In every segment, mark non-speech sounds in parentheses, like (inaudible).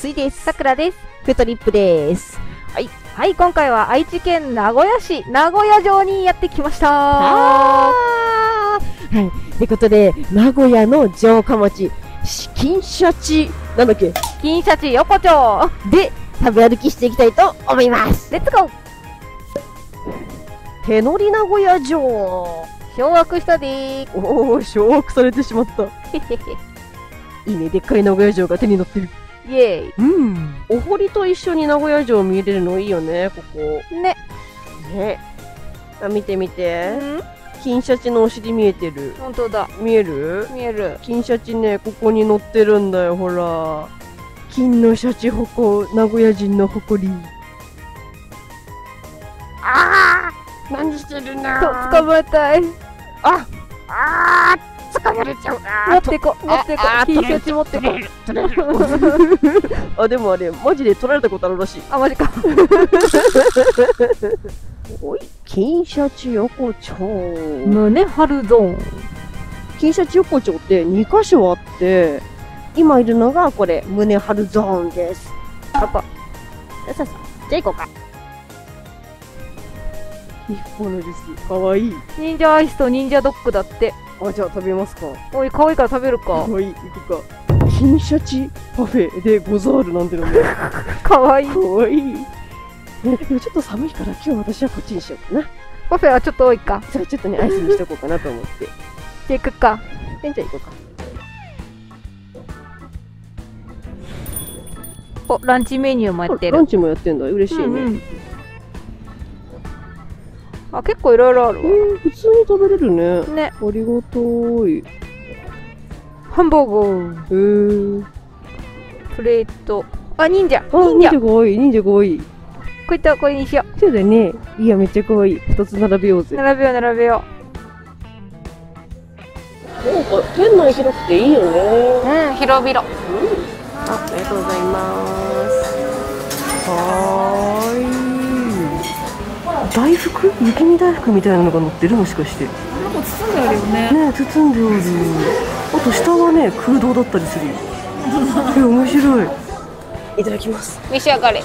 すいです。さくらです。フェトリップです。はい。はい、今回は愛知県名古屋市、名古屋城にやってきましたはい。ってことで、名古屋の城下町、金シャチ、なんだっけ？金シャチ横丁で、食べ歩きしていきたいと思います。レッツゴー手乗り名古屋城。掌握したでーおお、掌握されてしまった。(laughs) いいね、でっかい名古屋城が手に乗ってる。イエうん。お堀と一緒に名古屋城見れるのいいよね、ここ。ーイね。ね。あ、見て見うて。ん金シャチのお尻見えてる。本当だ。見える？見える。金シャチね、ここに乗ってるんだよ、ほら。金のシャチ矛、名古屋人の誇り。ああ何してると、な捕まえたい。ああー捕まれちゃう持ってこ、持ってこあ。あ金シャチ持ってこ。あ、でもあれ、マジで取られたことあるらしい。あ、マジか。(laughs) おい、金シャチ横丁。胸張るゾーン。金シャチ横丁って2箇所あって、今いるのがこれ、胸張るゾーンです。パパ。さあさあさあ、じゃあ行こうか。日本のです。かわいい。忍者アイスと忍者ドッグだって。あ、じゃあ食べますか。おい、可愛いから食べるかか。わいい。行くか。金シャチパフェでござるなんてのね。(laughs) 可愛いかわいい。ね、でもちょっと寒いから今日私はこっちにしようかな。パフェはちょっと多いか。じゃあちょっとね、アイスにしとこうかなと思って。じゃあ行くか。でじゃあ行こうか。お、ランチメニューもやってるラン。チもやってんだ。嬉しいね。うんうんあ、結構いろいろあるえー、普通に食べれるね。わ。ね、ありがとい。ハンバーガー、へー。プレート。あ、忍者あ、忍者忍者かわいい、忍者かわいい。こういったこれにしよそうだよね。いや、めっちゃかわいい。二つ並べようう。ぜ。並べよう、並べよなんか、店内広くていいよね。う。うん、広々。あ、ありがとうございます。はーい。大福？雪見大福みたいなのが乗ってる？もしかして。ねなんか包んであるよね。え、包んでおる。あと下はね、空洞だったりするよ。え、面白い。いただきます。召し上がれ。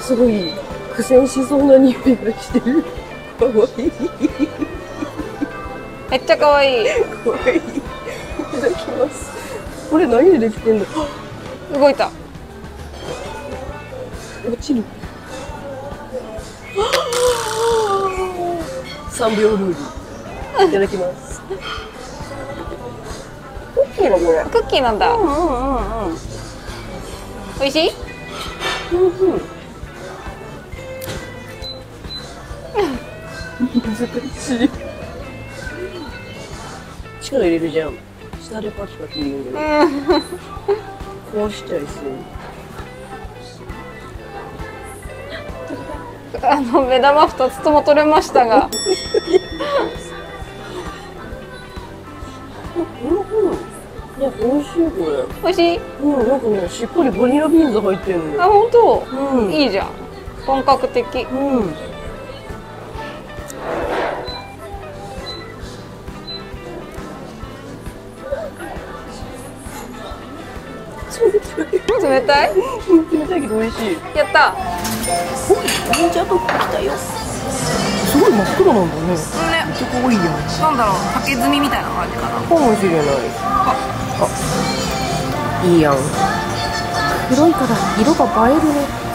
すごい、苦戦しそうな匂いがしてる。かわいい。めっちゃ可愛い。かわいい。いただきます。これ何でできてんの動いた。落ちる。三秒ルール。いただきます。クッキーのこれ。クッキーなんだ。うんうんうんうん。美味しい？うんうん。難しい。力入れるじゃん。下でパキパキ言うんだよ。壊しちゃいそう。あの、目玉二つとも取れましたが。いや、美味しいこれ。美味しい？うん、なんかね、しっかりバニラビーンズ入ってるのあ、よ。本当？うん。いいじゃん。本格的。うん。冷たい？(laughs) 冷たいけど美味しい。やった。忍者ドッグ来たよ。すごい真っ黒なんだね。めっね、ちゃ可愛いやん。なんだろう、竹炭みたいな感じかな。かもしれない。あ、いいやん。黒いから色が映えるね。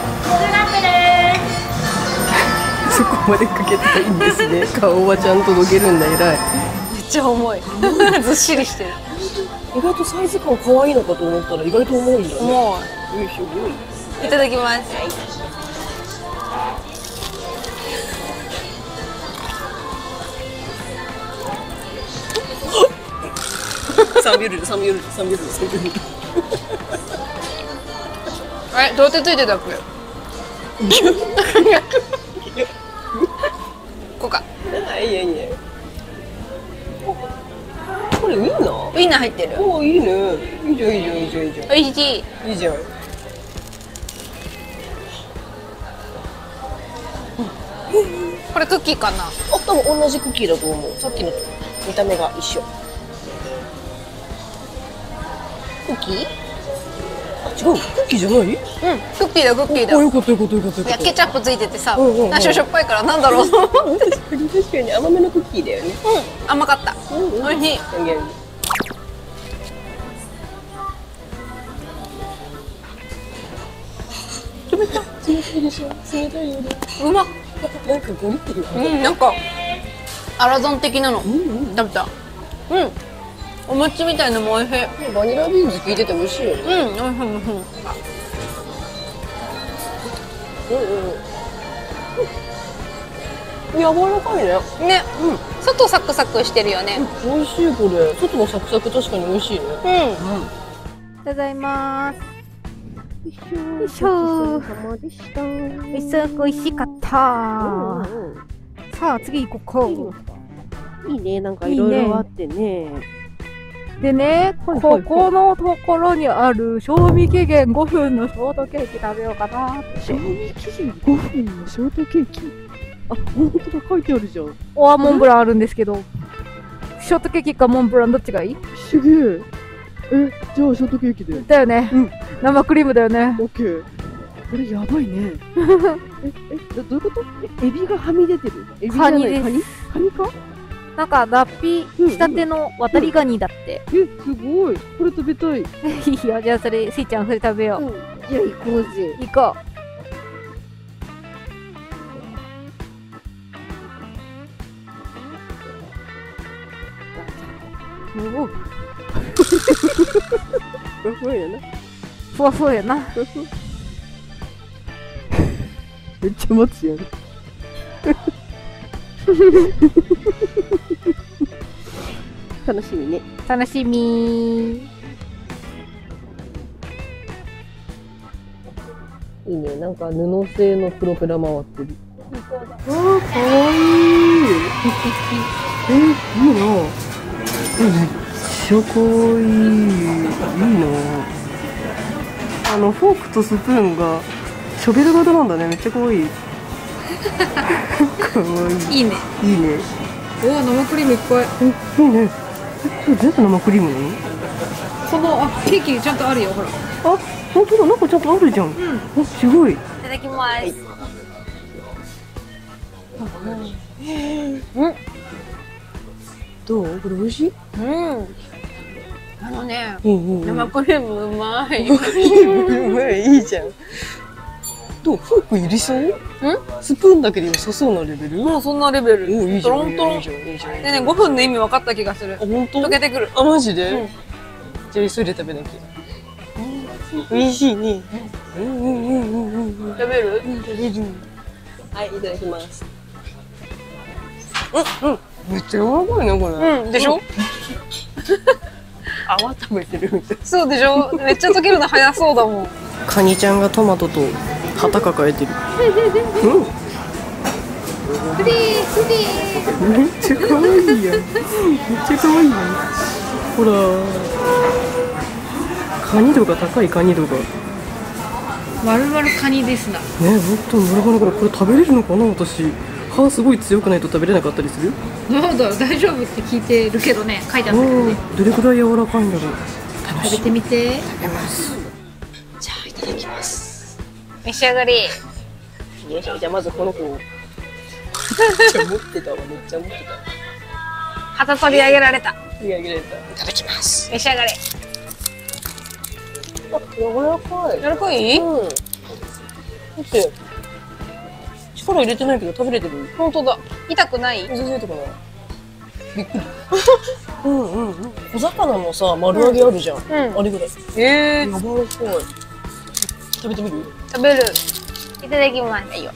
そこまでかけたいんですね。(laughs) 顔はちゃんとどけるんだ、偉い。めっちゃ重い。ずっしりしてる。意外とサイズ感可愛いのかと思ったら意外と重いんだね。もよいいただきます。三ビルル、三ビルル、三ビルル、三ビルル。あれ、どうやってついてたっけ？(laughs) こうか。あ、いいね、いいね。これウインナーウインナー入ってる。おいいね。いいじゃん、いいじゃん、いいじゃん、いいじゃん。美味しい。いいじゃん。これクッキーかな？あ、多分同じクッキーだと思う。さっきのと見た目が一緒。クッキー？あ、違う。クッキーじゃない？うん。クッキーだクッキーだ。あよかったよかったよかったよいやケチャップついててさうんうんうん。多少しょっぱいからなんだろう。確かに確かに甘めのクッキーだよね。うん甘かった。うんうん。おいしい。あげる冷た冷たいでしょ？冷たいよね。うまっ。なんかゴリってるようんなんかアラザン的なの。うんうん。食べた。うんお餅みたいのも美味しい。バニラビーンズ効いてて美味しいよね。うん美味しい美味しい。うんうん柔らかいね。ね、外サクサクしてるよね。美味しいこれ。外のサクサク確かに美味しいね。うん。ただいます。よいしょごちそう。さまでしためっちゃ美味しかった。さあ次行こう。いいね。なんかいろいろあってねでね、ここのところにある賞味期限5分のショートケーキ食べようかなって。賞味期限5分のショートケーキ？あ本当だ書いてあるじゃん。オアモンブランあるんですけど。ショートケーキかモンブランどっちがいい？すげえ。えじゃあショートケーキで。だよね、うん。生クリームだよね。オッケー。これやばいね。(laughs) ええどどういうこと？えエビがはみ出てる？エビじゃない？カニ？カニか？なんか脱皮したての渡りガニだって、えすごい。これ食べたい、(laughs) いいよじゃあそれスイちゃんそれ食べよう、じゃあ行こうぜ。行こおおふわふわやな。うふわふわやな。めっちゃ待つやん (laughs) 楽しみね。楽しみ。いいね。なんか布製のプロペラ回ってる。あーかわいい。えいいな。えめっちゃかわいい。いいな。あのフォークとスプーンがショベル型なんだね。めっちゃかわいいかわいいいいね。いいね。おお生クリームいっぱい。えいいね。えそれ全部生クリームなの？このあケーキちゃんとあるよほら。あ本当だ。なんかちゃんとあるじゃん、あすごい。いただきます、どう？これ美味しい？うん。あのねうんうん生クリームうまい。うまい。いいじゃんどうフォークいりそう？スプーンだけで良さそうなレベル？もうそんなレベル。おいいじゃんトロントロン？いいじゃんいいじゃんでね5分の意味分かった気がする。あ本当？溶けてくる。あマジで、うん。じゃあ急いで食べなきゃ。美味しいね。うんうんうんうんうんうん。食べる？食べる。はいいただきます。うんうん。めっちゃ柔らかいねこれ。うんでしょ？泡食べてるみたい。そうでしょ？めっちゃ溶けるの早そうだもん。カニちゃんがトマトと旗抱えてる。うん。フリーフリーめっちゃ可愛いやん。めっちゃ可愛いやん。ほら。カニ度が高いカニ度が。ねまるまるカニですな。本当なかなかこれ食べれるのかな私。歯すごい強くないと食べれなかったりする？どうだ大丈夫って聞いてるけどね書いてあったけどね。うん。どれくらい柔らかいんだろう。楽食べてみて。食べます。じゃあいただきます召し上がりよいしょ。じゃあまずこの子を。持ってたわ。めっちゃ持ってた。旗取り上げられた。取り上げられた。いただきます。召し上がれ。あ柔らかい。やるかい？うん。だって、力入れてないけど食べれてる？本当だ。痛くない？全然とかない。びっくり。うんうんうん。小魚のさ、丸揚げあるじゃん。うん。あれぐらい。ええ柔らかい。食べてみる？食べるいただきますはいよ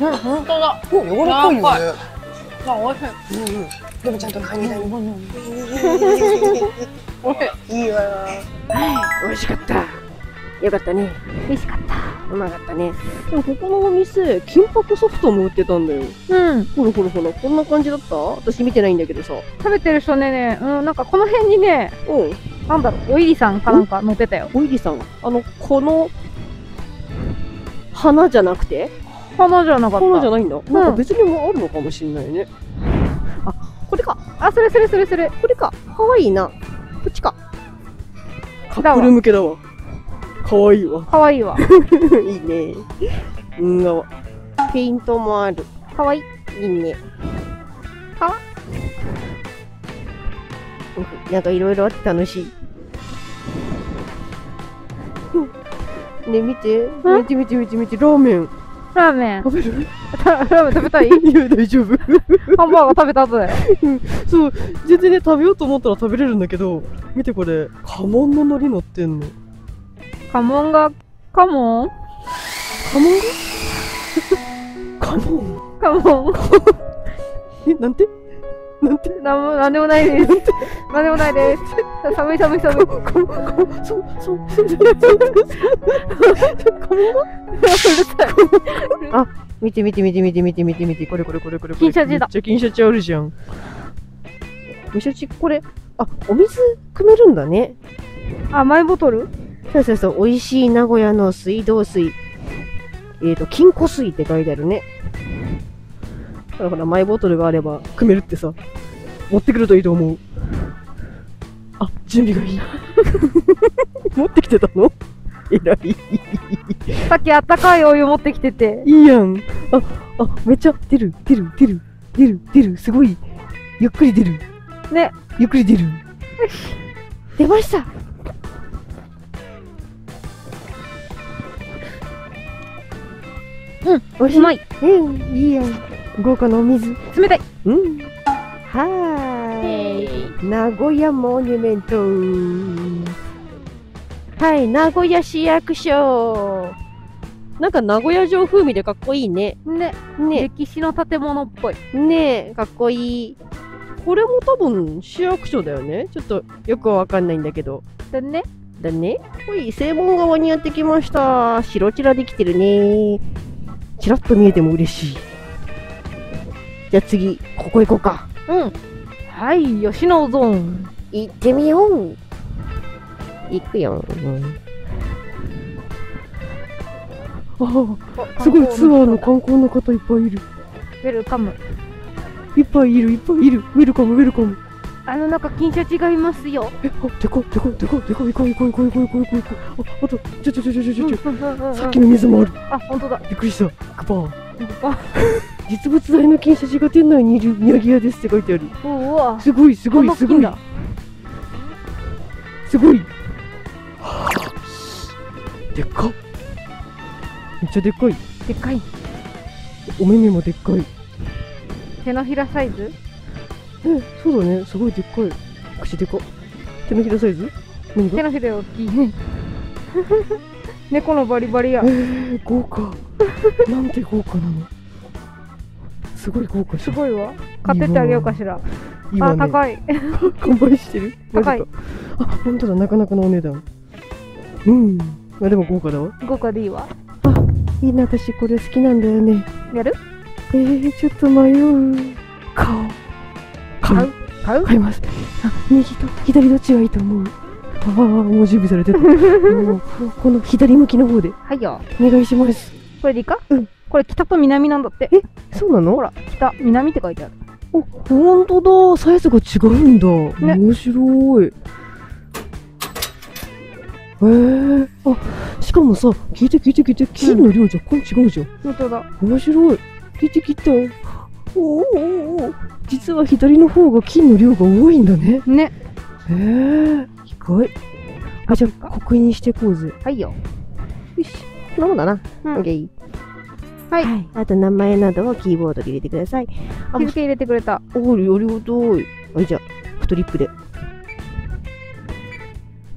うん本当だうん、柔らかいよね。あ美味しいうんうん。でもちゃんとカニだよ。美味しいいいわ。美味しかった。よかったね。美味しかったうまかったね。でもここのお店、金箔ソフトも売ってたんだよ。うんほらほらほら、こんな感じだった？私見てないんだけどさ。食べてる人ねねうんなんかこの辺にねうん。なんだろうおいりさんかなんか乗ってたよおいりさん、あの、この、花じゃなくて？花じゃなかった花じゃないんだ。なんか別にもあるのかもしれないね。あ、これか。あそれそれそれそれこれか。かわいいな。こっちか。カップル向けだわ。かわいいわ。かわいいわ。(laughs) いいね。うんがわ。ペイントもある。かわいい。いいね。なんかいろいろあって楽しい。うんね見て。ん？見て見て見て見て。ラーメン。ラーメン。食べるラーメン食べたい？(laughs) いや、大丈夫。(laughs) ハンバーガー食べた後だよ。そう、全然ね、食べようと思ったら食べれるんだけど、見てこれ、家紋の海苔乗ってんの。カモンが、カモン家紋？が家紋？カモンえ、なんて？なんてなんも、なんでもないです。(laughs) なんでもないです。(laughs) 寒い寒い寒い。か、か、そう、そう、そう、そう、あ、見て見て見て見て見て見て見て、これこれこれこれこれ。金シャチだめっ金シャチあるじゃん。金シャチ、これ、あ、お水汲めるんだね。あ、マイボトル？そうそうそう、美味しい名古屋の水道水。えーと、金庫水って書いてあるね。ほらほら、マイボトルがあれば、汲めるってさ、持ってくるといいと思う。あ、準備がいい。(laughs) 持ってきてたの？えらい。さっきあったかいお湯持ってきてて。いいやん。あ、あ、めっちゃ出る、出る、出る、出る、出る、すごい。ゆっくり出る。ね。ゆっくり出る。出ました。うん、おいしまい。うん、いいやん。豪華なお水。冷たい。うん。はーい。名古屋モニュメント。はい、名古屋市役所。なんか名古屋城風味でかっこいいね。ね、ね。歴史の建物っぽい。ねえ、かっこいい。これも多分市役所だよね。ちょっとよくわかんないんだけど。でね、だね。ほい、正門側にやってきました。白チラできてるね。チラッと見えても嬉しい。じゃあ次、ここ行こうか。うん。はい、吉野ゾーン。行ってみよう。行くよ。ああ、すごいツアーの観光の方いっぱいいる。ウェルカム。いっぱいいる、いっぱいいる。ウェルカム、ウェルカム。あの中、金シャチがいますよ。え、あ、ででででここう、行こう、行こう、行こう、行こう、行こう。あ、あと、ちょちょちょちょちょちょ。ささっきの水もある。あ、ほんとだ。びっくりした。クパー。あ実物大の金シャチが店内にいる宮城屋ですって書いてある。うわ。すごい、すごい、すごい。だ。すごい。でっか。めっちゃでっかい。でっかい。お目目もでっかい。手のひらサイズ？え、そうだね。すごいでっかい。口でかっ。手のひらサイズ？何が？手のひら大きい。(laughs) 猫のバリバリやえ。ー、豪華。なんて豪華なの。すごい豪華じす。ごいわ。買ってってあげようかしら。ね。高い。(laughs) 完売してる高いか。あ、本当だ。なかなかのお値段。うん。まあでも豪華だわ。豪華でいいわ。いいな、私これ好きなんだよね。やる？えー、ちょっと迷う。買おう。買う。買う？買います。あ、右と左どっちがいいと思うああ、もう準備されてた。(laughs) もうこの左向きの方ではいよ。お願いします。これでいいか？うん。これ北と南なんだって。そうなの？ほら、北、南って書いてある。お、ほんとだ。サイズが違うんだ。ね面白い。へえー。あ、しかもさ、聞いて聞いて聞いて、金の量じゃこん違うじゃん。本当だ。面白い。聞いて聞いた。おーおーおー実は左の方が金の量が多いんだね。ね。へえー。意外。あ、じゃあ、刻印にしていこうぜ。はいよ。よし。こんなもんだな。うんオッケー。はい。あと名前などをキーボードに入れてください。あ日付入れてくれた。おりありがとい。はい、じゃあ、フットリップで。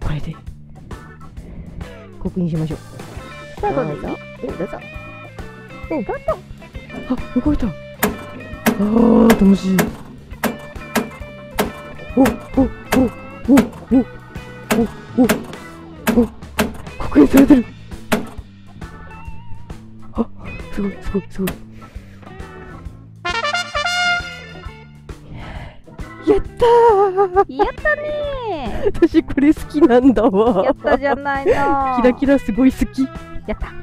これで。刻印しましょう。スタートですよ。え、どうぞ。うん、どうぞ。あ、動いた。あー、楽しい。お、お、お、お、お、お、お、お、刻印されてる。すごい、すごい、すごい。やったーやったね私これ好きなんだー。わ。やったじゃないの。キラキラすごい好き。やった。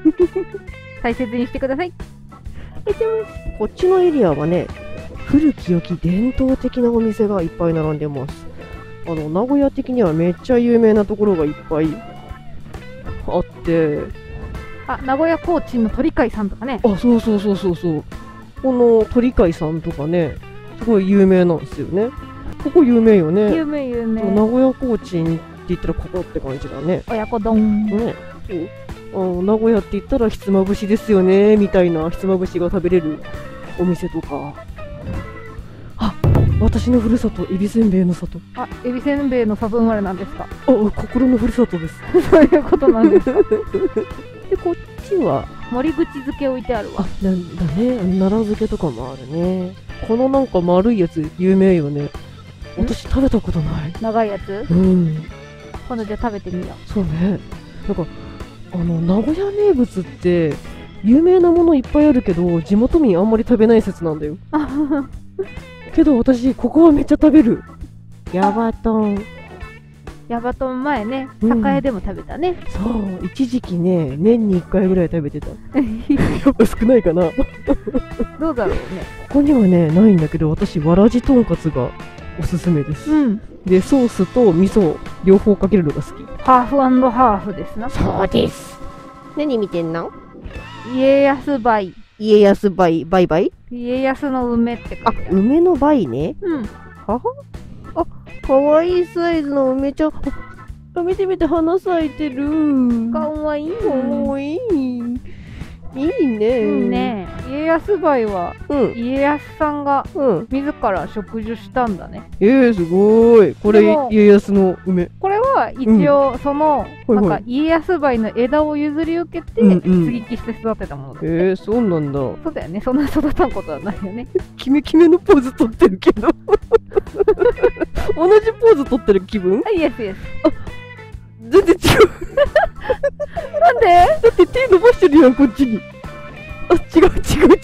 大切にしてください。こっちのエリアはね、古き良き伝統的なお店がいっぱい並んでます。あの、名古屋的にはめっちゃ有名なところがいっぱいあって、あ、名古屋コーチンの鳥飼さんとかね。あ、そうそうそうそうそう。この鳥飼さんとかね、すごい有名なんですよね。ここ有名よね。有名有名。名古屋コーチンって言ったらここって感じだね。親子丼。ね。そう。あ名古屋って言ったらひつまぶしですよね、みたいなひつまぶしが食べれるお店とか。あ、私のふるさと、えびせんべいの里。あ、エビせんべいの里生まれなんですか？あ、心のふるさとです。(laughs) そういうことなんですか？(laughs) で、こっちは、森口漬け置いてあるあわ。、なんだね、奈良漬けとかもあるね。このなんか丸いやつ、有名よね。私食べたことない。長いやつ？うん。今度じゃあ食べてみよそうね。なんか、あの、名古屋名物って、有名なものいっぱいあるけど、地元民あんまり食べない説なんだよ。う。(laughs) けど私、ここはめっちゃ食べる。ヤバトン。ヤバトン前ね、うん栄でも食べたね。そう、一時期ね、年に1回ぐらい食べてた。(laughs) やっぱ少ないかな。こどうだろうね。こにはね、ないんだけど、私、わらじとんかつがおすすめです。うん。で、ソースと味噌、両方かけるのが好き。ハーフハーフですな。そうです。何見てんの？家康梅。家康バイ、バイバイ？家康の梅って書あいてあ、る。梅のバイね。うん。ははあ、かわいいサイズの梅ちゃん。あ見て見て、花咲いてる。かわいい。かわいい。いいね。いい。ね。家康梅はうん。家康さんがうん。自ら植樹したんだね。えー、すごい。これ家康の梅。これは一応その、はいはいなんか家康梅の枝を譲り受けて、うんうん接ぎ木して育てたものだって。えー、そうなんだ。そうだよね。そんな育たんことはないよね。(laughs) キメキメのポーズ取ってるけど。同じポーズ取ってる気分？あ、イエスイエス。全然違う。なんで？だって手伸ばしてるやん、こっちに。あ、違う違う違う違う違う。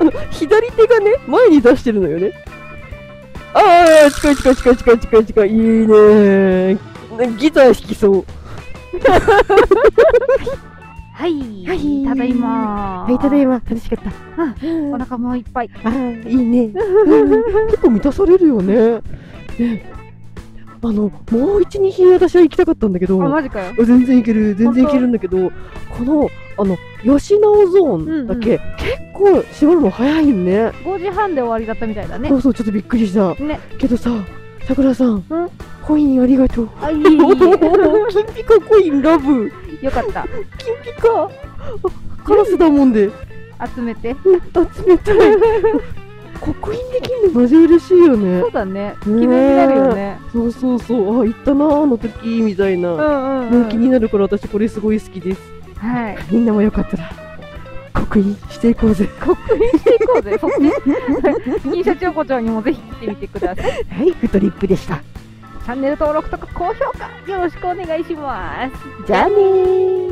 あの、左手がね、前に出してるのよね。ああ、近い近い近い近い近い近い。いいねギター弾きそう。はい。はいただいま。はい、ただいま。楽しかった。お腹もいっぱい。ああ、いいね。うん結構満たされるよね。ねあの、もう一、二品私は行きたかったんだけど。全然いける、全然いけるんだけど、この、あの、吉直ゾーンだけ、結構絞るの早いんね。5時半で終わりだったみたいだねそ。うそう、ちょっとびっくりした。ね。けどさ、さくらさん、コインありがとう。あ、いい。(laughs) 金ピカコインラブ。よかった。金ピカ。あカラスだもんで。集めて。うん集めたい。刻印できるのマジ嬉しいよねそ。うだね。記念になるよね。そうそうそう、あ、行ったなあの時みたいな。うんうん、うん。気になるから私これすごい好きです。はい。みんなもよかったら、刻印していこうぜ。刻印していこうぜ。そっち。銀シャチ横丁にもぜひ来てみてください。はい、グッドリップでした。チャンネル登録とか高評価よろしくお願いします。じゃあねー。